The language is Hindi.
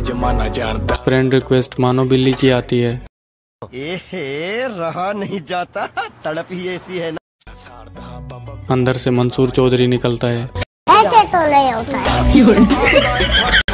जमाना जानता। फ्रेंड रिक्वेस्ट मानो बिल्ली की आती है। एहे रहा नहीं जाता। तड़प ही ऐसी है ना। अंदर से मंसूर चौधरी निकलता है। ऐसे तो नहीं होता है।